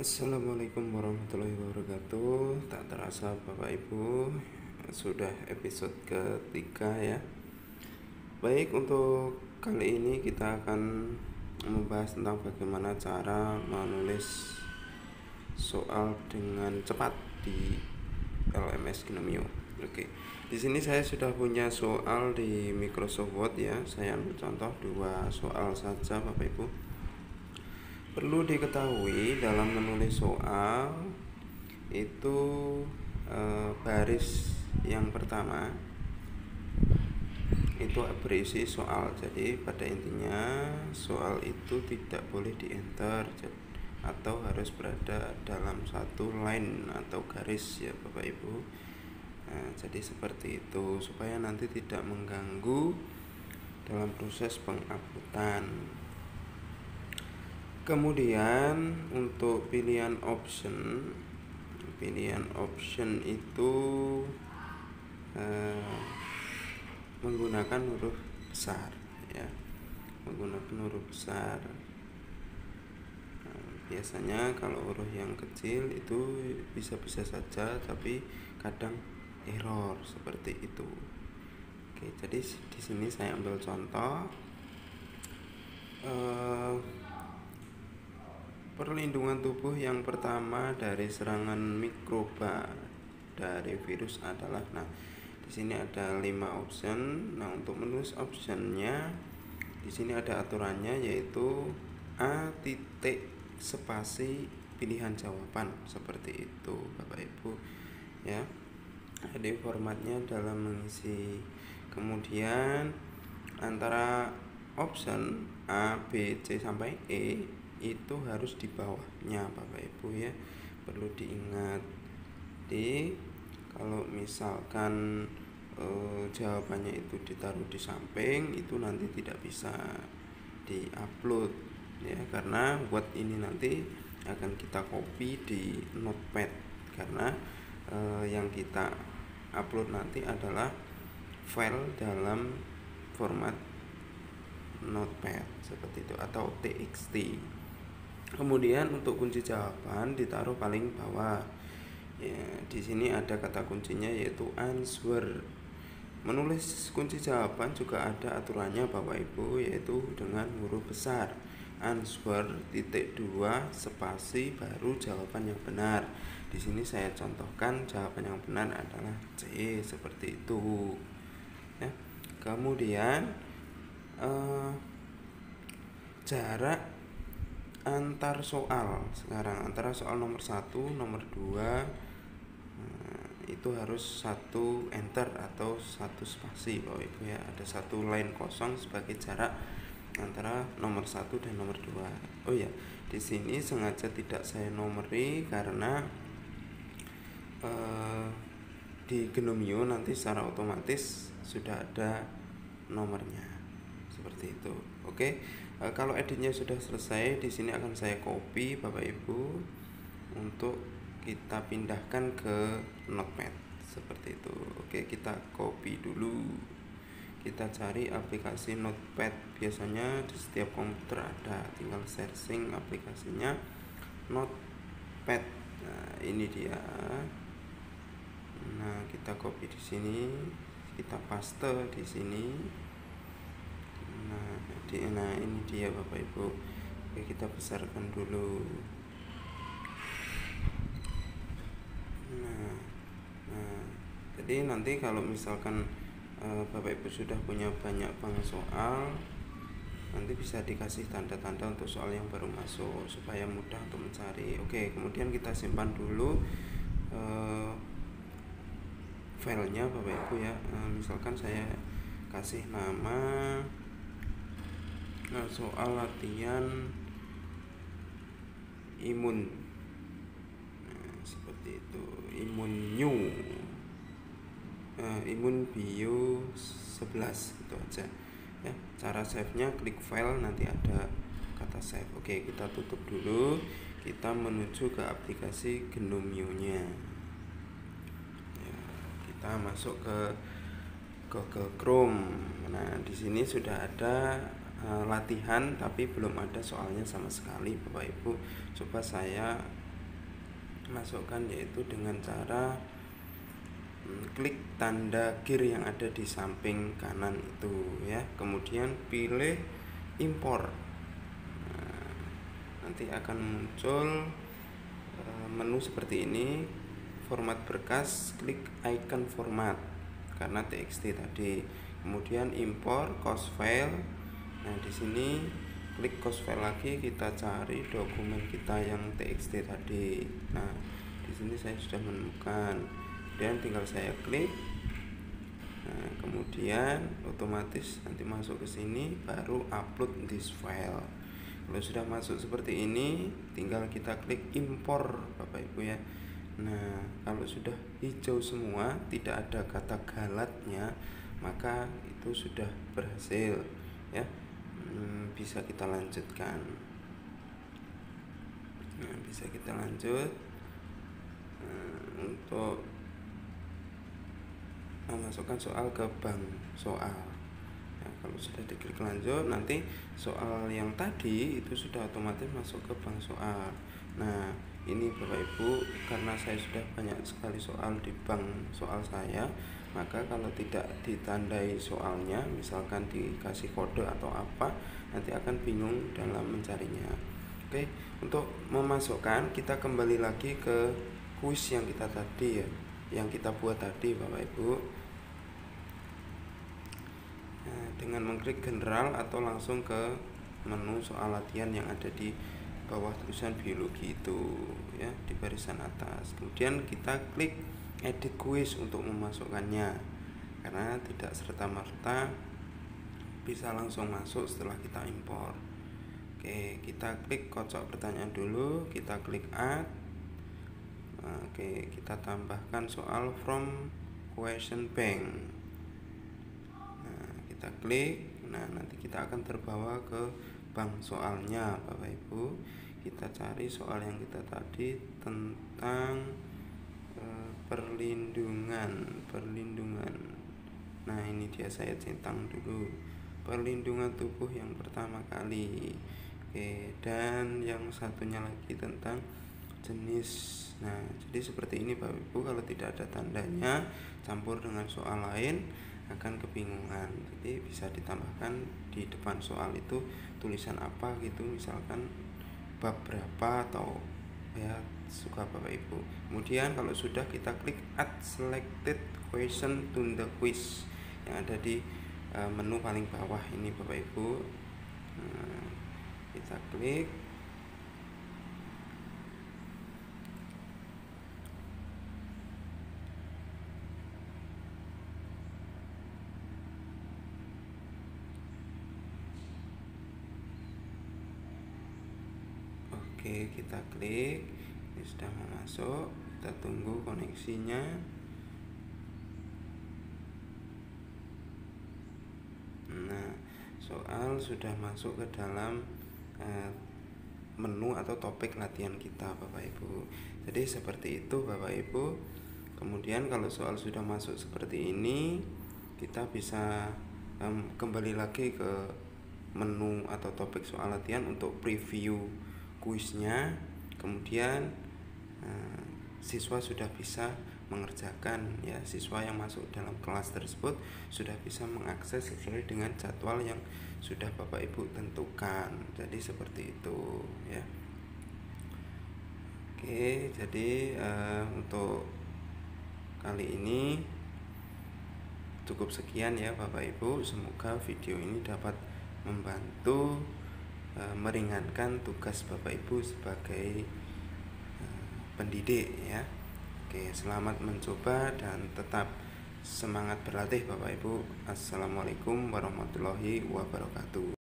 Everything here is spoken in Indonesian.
Assalamualaikum warahmatullahi wabarakatuh. Tak terasa Bapak Ibu Sudah episode ketiga ya. Baik untuk kali ini kita akan Membahas tentang bagaimana cara menulis Soal dengan cepat di LMS Gnomio Oke di sini saya sudah punya soal di Microsoft Word ya. Saya ambil contoh dua soal saja Bapak Ibu Perlu diketahui dalam menulis soal itu e, baris yang pertama itu berisi soal. Jadi pada intinya soal itu tidak boleh di enter atau harus berada dalam satu line atau garis ya Bapak Ibu. Nah, jadi seperti itu supaya nanti tidak mengganggu dalam proses penguploadan kemudian untuk pilihan option pilihan option itu eh, menggunakan huruf besar ya. Menggunakan huruf besar. Nah, biasanya kalau huruf yang kecil itu bisa-bisa saja tapi kadang error seperti itu. Oke jadi di sini saya ambil contoh. Uh, Perlindungan tubuh yang pertama dari serangan mikroba dari virus adalah nah di sini ada lima option. Nah, untuk menulis optionnya di sini ada aturannya yaitu A titik spasi pilihan jawaban seperti itu Bapak Ibu ya. Jadi formatnya dalam mengisi kemudian antara option A, B, C sampai E itu harus di bawahnya Bapak Ibu ya. Perlu diingat. Di kalau misalkan e, jawabannya itu ditaruh di samping itu nanti tidak bisa diupload ya. Karena buat ini nanti akan kita copy di notepad. Karena e, yang kita upload nanti adalah file dalam format notepad seperti itu atau txt Kemudian untuk kunci jawaban ditaruh paling bawah. Ya, di sini ada kata kuncinya yaitu answer. Menulis kunci jawaban juga ada aturannya Bapak Ibu yaitu dengan huruf besar. Answer titik dua spasi baru jawaban yang benar. Di sini saya contohkan jawaban yang benar adalah C seperti itu. Ya. Kemudian eh, jarak antar soal sekarang. Antara soal nomor satu nomor dua nah, itu harus satu enter atau satu spasi. Bahwa ibu ya ada satu line kosong sebagai jarak antara nomor satu dan nomor dua. Oh ya di sini sengaja tidak saya nomori karena uh, di Genomio nanti secara otomatis sudah ada nomornya. Seperti itu. Oke e, kalau editnya sudah selesai di sini akan saya copy Bapak Ibu untuk kita pindahkan ke notepad. Seperti itu. Oke kita copy dulu. Kita cari aplikasi notepad. Biasanya di setiap komputer ada. Tinggal searching aplikasinya. Notepad. Nah ini dia. Nah kita copy di sini. Kita paste di sini nah ini dia bapak ibu. Oke kita besarkan dulu. Nah nah jadi nanti kalau misalkan e, bapak ibu sudah punya banyak banget soal nanti bisa dikasih tanda-tanda untuk soal yang baru masuk supaya mudah untuk mencari. Oke kemudian kita simpan dulu e, filenya bapak ibu ya. E, misalkan saya kasih nama Nah, soal latihan imun. Nah, seperti itu. Imun new. Nah, imun bio 11 itu aja. Ya, cara save-nya klik file nanti ada kata save. Oke, kita tutup dulu. Kita menuju ke aplikasi Genomio-nya. Ya, kita masuk ke Google Chrome. Nah, di sini sudah ada uh, latihan tapi belum ada soalnya sama sekali Bapak Ibu. Coba saya masukkan yaitu dengan cara hmm, klik tanda gear yang ada di samping kanan itu ya. Kemudian pilih impor. Nah, nanti akan muncul eh, menu seperti ini. Format berkas klik icon format karena txt tadi. Kemudian impor cost file nah di sini klik cost file lagi kita cari dokumen kita yang txt tadi. Nah di sini saya sudah menemukan. Dan tinggal saya klik. Nah kemudian otomatis nanti masuk ke sini baru upload this file. Kalau sudah masuk seperti ini tinggal kita klik impor bapak ibu ya. Nah kalau sudah hijau semua tidak ada kata galatnya maka itu sudah berhasil ya hmm, bisa kita lanjutkan. Nah bisa kita lanjut. Nah, untuk memasukkan soal ke bank soal. Ya, kalau sudah diklik lanjut nanti soal yang tadi itu sudah otomatis masuk ke bank soal. Nah ini Bapak Ibu karena saya sudah banyak sekali soal di bank soal saya maka kalau tidak ditandai soalnya misalkan dikasih kode atau apa nanti akan bingung dalam mencarinya. Oke untuk memasukkan kita kembali lagi ke kuis yang kita tadi ya yang kita buat tadi Bapak Ibu. Nah, dengan mengklik general atau langsung ke menu soal latihan yang ada di bawah tulisan biologi itu ya di barisan atas. Kemudian kita klik edit quiz untuk memasukkannya. Karena tidak serta-merta bisa langsung masuk setelah kita impor. Oke kita klik kocok pertanyaan dulu kita klik add. Oke kita tambahkan soal from question bank. Nah kita klik. Nah nanti kita akan terbawa ke bank soalnya Bapak Ibu. Kita cari soal yang kita tadi tentang perlindungan perlindungan. Nah ini dia saya centang dulu. Perlindungan tubuh yang pertama kali. Oke dan yang satunya lagi tentang jenis. Nah jadi seperti ini Bapak Ibu kalau tidak ada tandanya campur dengan soal lain akan kebingungan. Jadi bisa ditambahkan di depan soal itu tulisan apa gitu misalkan bab berapa atau ya suka Bapak Ibu. Kemudian kalau sudah kita klik add selected question to the quiz yang ada di uh, menu paling bawah ini Bapak Ibu. Nah, kita klik Oke, kita klik. Ini sudah masuk. Kita tunggu koneksinya. Nah, soal sudah masuk ke dalam eh, menu atau topik latihan kita, Bapak Ibu. Jadi seperti itu, Bapak Ibu. Kemudian kalau soal sudah masuk seperti ini, kita bisa kembali lagi ke menu atau topik soal latihan untuk preview kuisnya kemudian uh, siswa sudah bisa mengerjakan ya siswa yang masuk dalam kelas tersebut sudah bisa mengakses sesuai dengan jadwal yang sudah Bapak Ibu tentukan. Jadi seperti itu ya. Oke jadi uh, untuk kali ini cukup sekian ya Bapak Ibu. Semoga video ini dapat membantu e, meringankan tugas Bapak Ibu sebagai e, pendidik ya. Oke, selamat mencoba dan tetap semangat berlatih Bapak Ibu. Assalamualaikum warahmatullahi wabarakatuh.